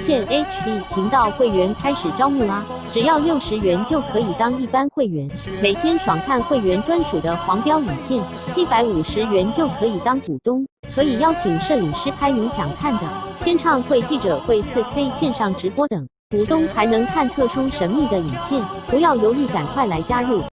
现 hd 频道会员开始招募啦只要六十元就可以当一般会员每天爽看会员专属的黄标影片七百五十元就可以当股东。可以邀请摄影师拍你想看的签唱会记者会四 k 线上直播等股东还能看特殊神秘的影片不要犹豫赶快来加入。